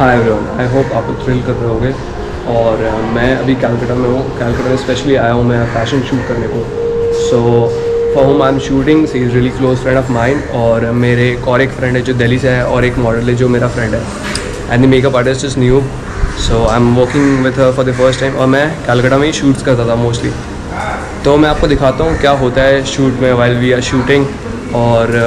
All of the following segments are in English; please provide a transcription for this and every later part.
Hi everyone I hope आप thrill कर रहे होगे। और uh, मैं अभी कैलकटा में हूँ। कैलकटा में स्पेशली आया हूँ मैं फ़ैशन शूट करने को। So for whom I am shooting she is really close friend of mine और मेरे एक और एक फ्रेंड है जो दिल्ली से है और एक मॉडल है जो मेरा फ्रेंड है। And the makeup artist is new so I am working with for the first time और मैं कैलकटा में ही शूट्स करता था मोस्टली तो मैं आपको दिखाता हूँ क्या होता है शूट में वाइल वी आर शूटिंग और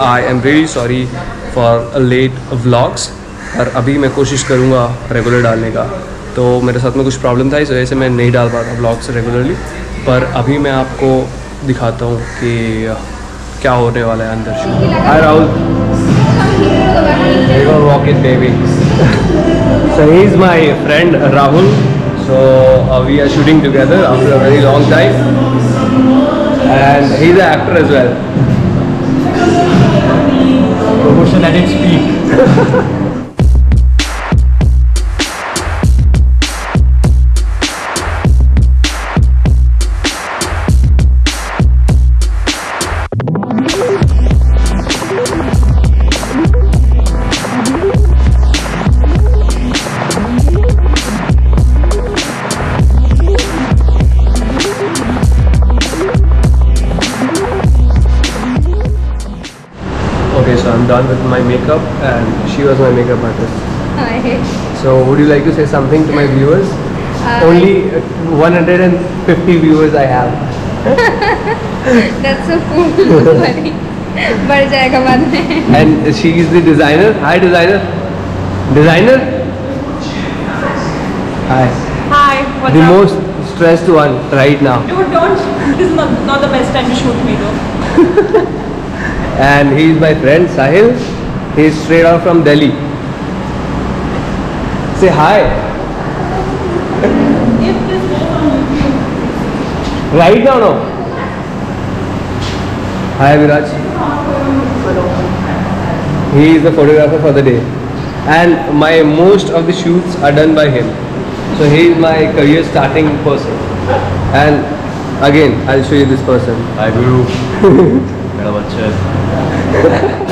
I am really sorry for late vlogs और अभी मैं कोशिश करूँगा रेगुलर डालने का। तो मेरे साथ में कुछ प्रॉब्लम था इस वजह से मैं नहीं डाल पा पाता ब्लॉग्स रेगुलरली पर अभी मैं आपको दिखाता हूँ कि क्या होने वाला है अंदर शुरू hi Rahul is my friend Rahul so we are shooting together after a very long time and he is a actor as well promotion at it speak okay so I'm done with my makeup and she was my makeup artist Hi. so would you like to say something to my viewers Uh, only uh, 150 viewers I have That's so cool. Sorry. बढ़ जाएगा बाद में and she is the designer hi designer designer hi Hi, what's the up? most stressed one right now Dude, don't. This is not, not the best time to shoot me though. and he is my friend Sahil. He is straight out from Delhi. Say hi. If this goes on YouTube, Right now, no. Hi, Viraj. He is the photographer for the day, and my most of the shoots are done by him. So he is my career starting person. And again, I'll show you this person. Hi Guru. मेरा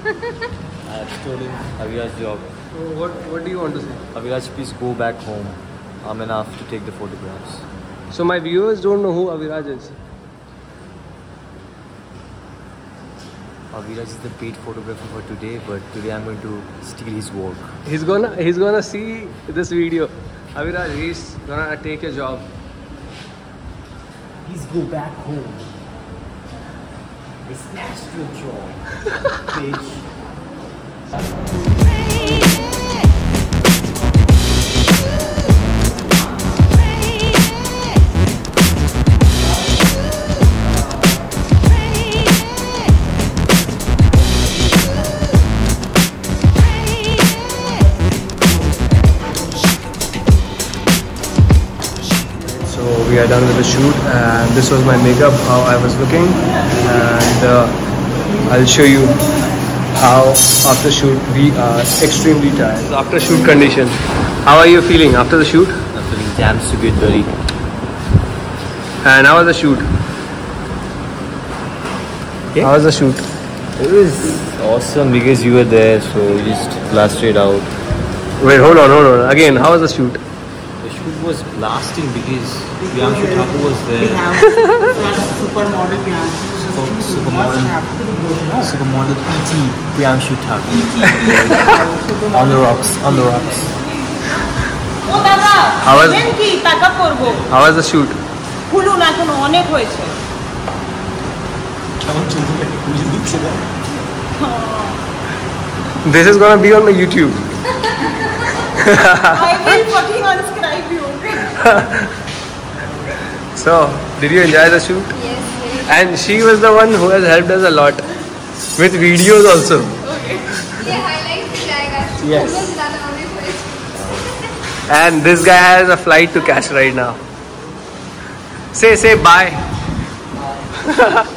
I have stolen Aviraj's job. So what, what do you want to say? Aviraj, please go back home. I'm enough to take the photographs. So my viewers don't know who Aviraj is. Aviraj is the paid photographer for today, but today I'm going to steal his work. He's gonna he's gonna see this video. Aviraj, he's gonna take your job. Please go back home. I snatched your job, are done with the shoot. And this was my makeup how I was looking. And uh, I'll show you how after shoot we are extremely tired. After shoot condition how are you feeling after the shoot? I'm feeling damn so good, buddy. and how was the shoot? Yeah. how was the shoot? It was awesome because you were there, so we just blasted out. wait hold on hold on. Again how was the shoot The shoot was blasting because Priyanshu Thakur was there. supermodel behind Super- Supermodel, supermodel PT Priyanshu Thakur. on the rocks, on the rocks. ও দাদা How was- নেবেন কি টাকা করবো how was the shoot খুলুন এখনো অনেক হয়েছে this is gonna be on my YouTube I will fucking unscribe you. so, did you enjoy the shoot? Yes. And she was the one who has helped us a lot with videos also. Okay. yeah, Yes. and this guy has a flight to catch right now. Say, say bye. Bye.